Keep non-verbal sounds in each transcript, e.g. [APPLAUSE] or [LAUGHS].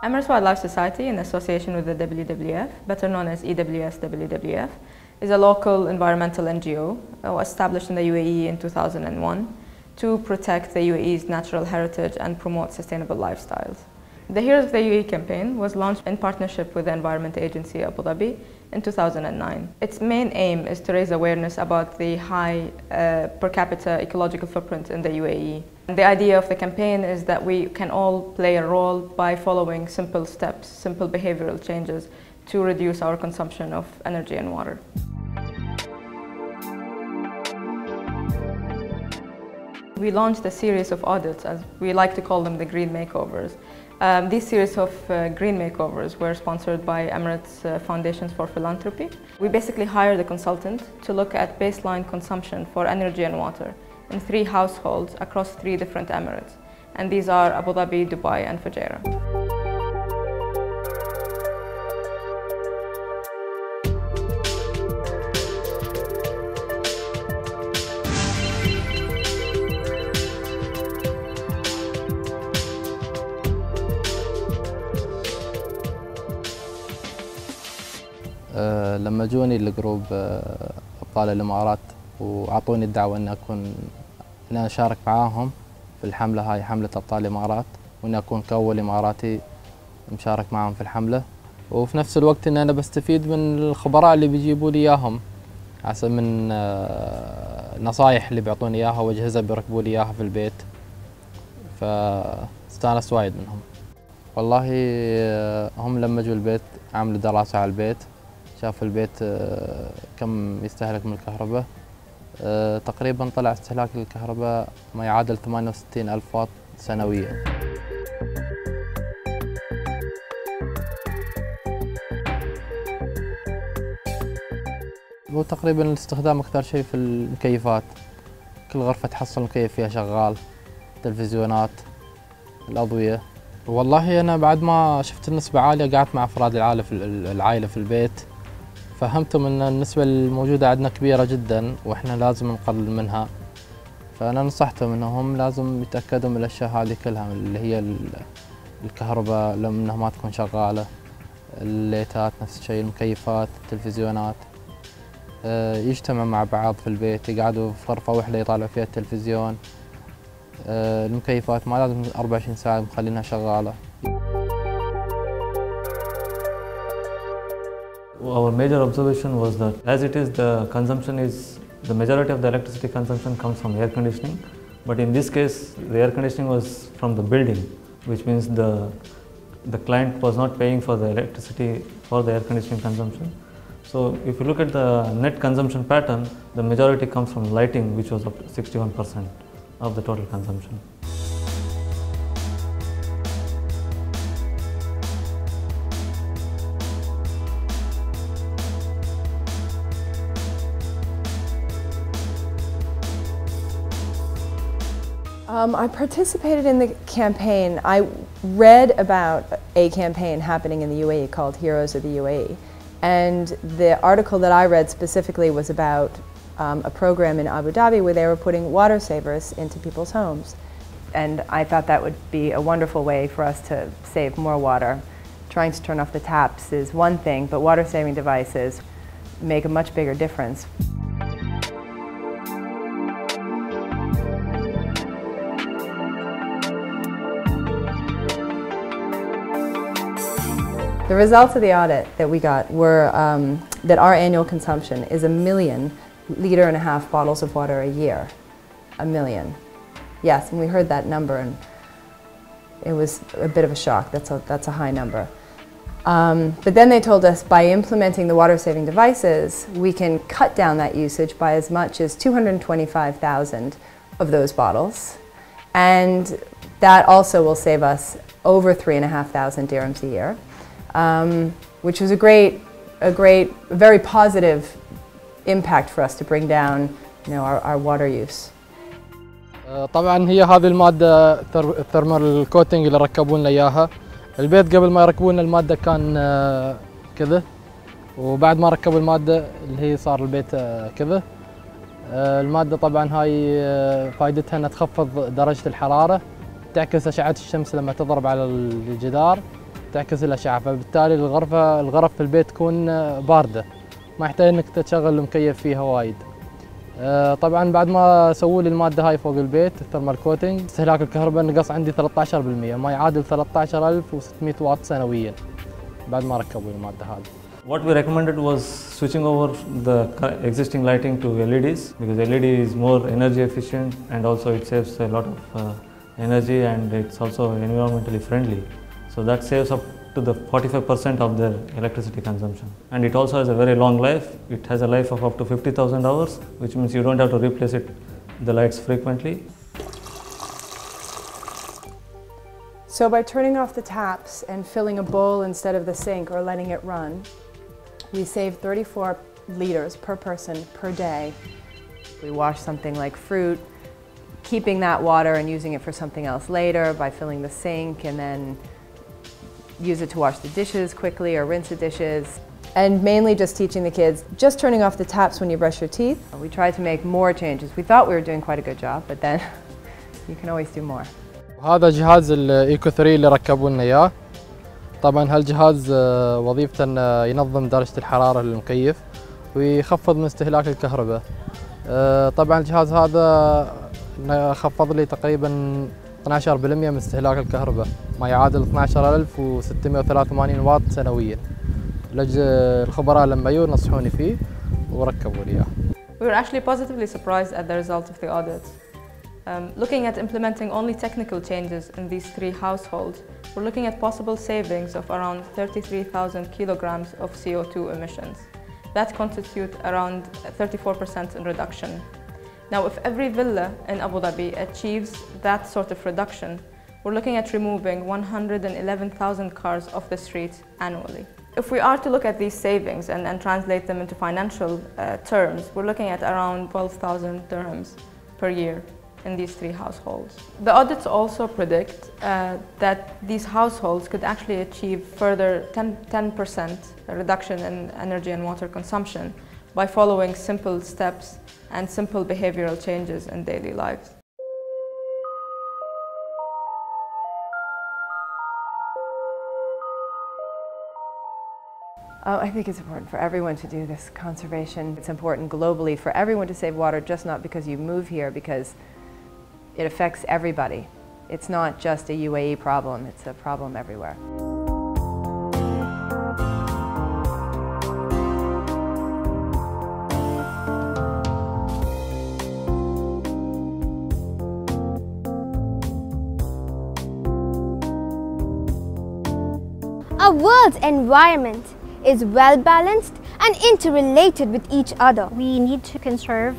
Emirates Wildlife Society, in association with the WWF, better known as EWS WWF, is a local environmental NGO uh, established in the UAE in 2001 to protect the UAE's natural heritage and promote sustainable lifestyles. The Heroes of the UAE campaign was launched in partnership with the Environment Agency Abu Dhabi in 2009. Its main aim is to raise awareness about the high uh, per capita ecological footprint in the UAE. The idea of the campaign is that we can all play a role by following simple steps, simple behavioral changes to reduce our consumption of energy and water. We launched a series of audits, as we like to call them the green makeovers. Um, these series of uh, green makeovers were sponsored by Emirates uh, Foundations for Philanthropy. We basically hired a consultant to look at baseline consumption for energy and water in three households across three different Emirates. And these are Abu Dhabi, Dubai and Fujairah. لما جوني الجروب ابطال الإمارات وأعطوني الدعوة إني أكون إني أشارك معاهم في الحملة هاي حملة أبطال الإمارات وإني أكون كأول إماراتي مشارك معاهم في الحملة. وفي نفس الوقت ان أنا بستفيد من الخبراء اللي بيجيبوا لي إياهم عسى من أه نصايح اللي بيعطوني إياها واجهزه بيركبوا لي إياها في البيت. فاستانست وايد منهم. والله هم لما جو البيت عملوا دراسة على البيت. شافوا البيت كم يستهلك من الكهرباء. تقريبا طلع استهلاك الكهرباء ما يعادل 68 ألف واط سنويا. هو تقريبا الاستخدام أكثر شيء في المكيفات كل غرفة تحصل مكيف فيها شغال تلفزيونات الأضوية. والله أنا بعد ما شفت النسبة عالية قعدت مع أفراد العائلة في العائلة في البيت. فهمتم أن النسبة الموجودة عندنا كبيرة جدا وإحنا لازم نقلل منها. فأنا نصحتهم إنهم لازم يتأكدوا من الأشياء هذه كلها اللي هي الكهرباء لما ما تكون شغالة الليتات نفس الشيء المكيفات التلفزيونات. يجتمع مع بعض في البيت يقعدوا في غرفة واحدة يطالعوا فيها التلفزيون. المكيفات ما لازم 24 ساعة مخلينها شغالة. Our major observation was that as it is the consumption is, the majority of the electricity consumption comes from air conditioning, but in this case the air conditioning was from the building, which means the, the client was not paying for the electricity for the air conditioning consumption. So if you look at the net consumption pattern, the majority comes from lighting which was up to 61% of the total consumption. Um, I participated in the campaign. I read about a campaign happening in the UAE called Heroes of the UAE. And the article that I read specifically was about um, a program in Abu Dhabi where they were putting water savers into people's homes. And I thought that would be a wonderful way for us to save more water. Trying to turn off the taps is one thing, but water saving devices make a much bigger difference. The results of the audit that we got were um, that our annual consumption is a million liter and a half bottles of water a year. A million. Yes, and we heard that number and it was a bit of a shock. That's a, that's a high number. Um, but then they told us by implementing the water saving devices, we can cut down that usage by as much as 225,000 of those bottles. And that also will save us over 3,500 dirhams a year um, which was a great, a great, very positive impact for us to bring down, you know, our, our water use. طبعا هي هذه المادة الثرمال كوتنج اللي ركبوا لنا إياها. البيت قبل ما يركبون المادة كان كذا. وبعد ما ركبوا المادة اللي هي صار البيت كذا. المادة طبعا هاي فائدتها إنها تخفض درجة الحرارة تعكس أشعة الشمس لما تضرب على الجدار. تعكس الأشعة فبالتالي الغرفة الغرف في البيت تكون باردة. ما يحتاج إنك تشغل المكيف فيها وايد. آه، طبعا بعد ما سووا لي المادة هاي فوق البيت الثرمال كوتنج استهلاك الكهرباء نقص عندي 13% ما يعادل 13600 واط سنويا بعد ما ركبوا المادة هذه. What we recommended was switching over the existing lighting to LEDs because LED is more energy efficient and also it saves a lot of uh, energy and it's also environmentally friendly. So that saves up to the 45% of their electricity consumption. And it also has a very long life. It has a life of up to 50,000 hours, which means you don't have to replace it, the lights frequently. So by turning off the taps and filling a bowl instead of the sink or letting it run, we save 34 liters per person per day. We wash something like fruit, keeping that water and using it for something else later by filling the sink and then use it to wash the dishes quickly or rinse the dishes. And mainly just teaching the kids, just turning off the taps when you brush your teeth. We tried to make more changes. We thought we were doing quite a good job, but then [LAUGHS] you can always do more. وهذا جهاز الايكو 3 اللي ركبوا لنا اياه طبعا هالجهاز وظيفته انه ينظم درجه الحراره للمكيف ويخفض من استهلاك الكهرباء طبعا الجهاز هذا خفض لي تقريبا 12% من استهلاك الكهرباء ما يعادل 12683 واط سنويا الخبراء لما يجوا نصحوني فيه وركبوا لي اياه. We were actually positively surprised at the result of the audit. Um, looking at implementing only technical changes in these three households, we're looking at possible savings of around 33,000 kilograms of CO2 emissions. That constitute around 34% in reduction. Now, if every villa in Abu Dhabi achieves that sort of reduction, we're looking at removing 111,000 cars off the streets annually. If we are to look at these savings and, and translate them into financial uh, terms, we're looking at around 12,000 dirhams per year in these three households. The audits also predict uh, that these households could actually achieve further 10, percent reduction in energy and water consumption by following simple steps and simple behavioral changes in daily lives. Uh, I think it's important for everyone to do this conservation. It's important globally for everyone to save water, just not because you move here, because it affects everybody. It's not just a UAE problem, it's a problem everywhere. World's environment is well balanced and interrelated with each other. We need to conserve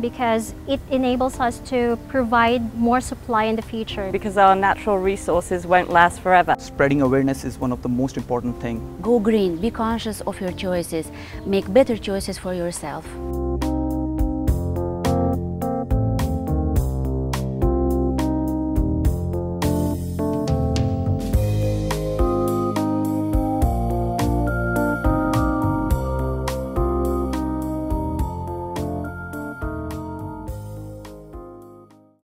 because it enables us to provide more supply in the future. Because our natural resources won't last forever. Spreading awareness is one of the most important things. Go green, be conscious of your choices, make better choices for yourself.